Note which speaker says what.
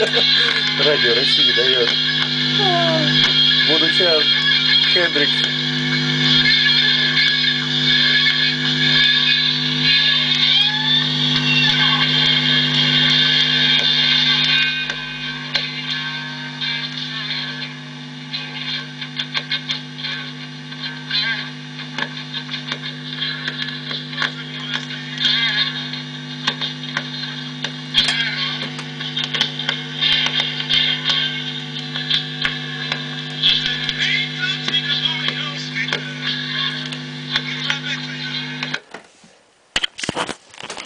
Speaker 1: Радио России дает. Будучи Хендрикс